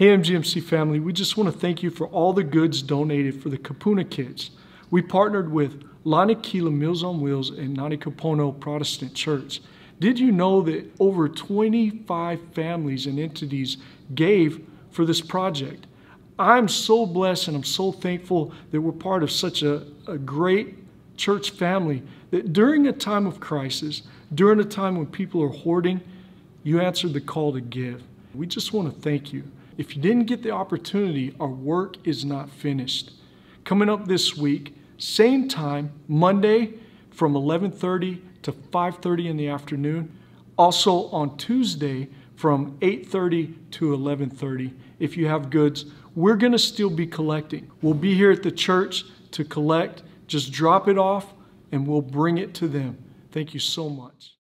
Hey, MGMC family, we just want to thank you for all the goods donated for the Kupuna Kits. We partnered with Lanakila Meals on Wheels and Nanaikapono Protestant Church. Did you know that over 25 families and entities gave for this project? I'm so blessed and I'm so thankful that we're part of such a, a great church family that during a time of crisis, during a time when people are hoarding, you answered the call to give. We just want to thank you. If you didn't get the opportunity, our work is not finished. Coming up this week, same time, Monday from 11:30 to 5:30 in the afternoon. Also on Tuesday from 8:30 to 11:30 if you have goods. We're going to still be collecting. We'll be here at the church to collect. Just drop it off and we'll bring it to them. Thank you so much.